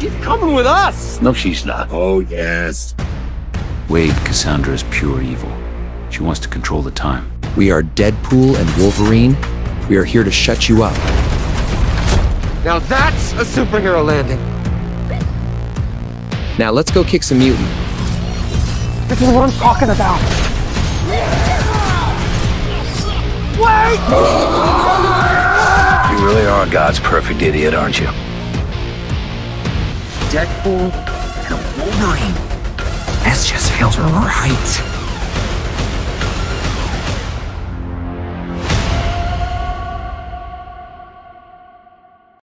She's coming with us! No, she's not. Oh, yes. Wade, Cassandra is pure evil. She wants to control the time. We are Deadpool and Wolverine. We are here to shut you up. Now that's a superhero landing. Now let's go kick some mutant. This is what I'm talking about. Wait! You really are God's perfect idiot, aren't you? Deadpool and a Wolverine. This just feels right.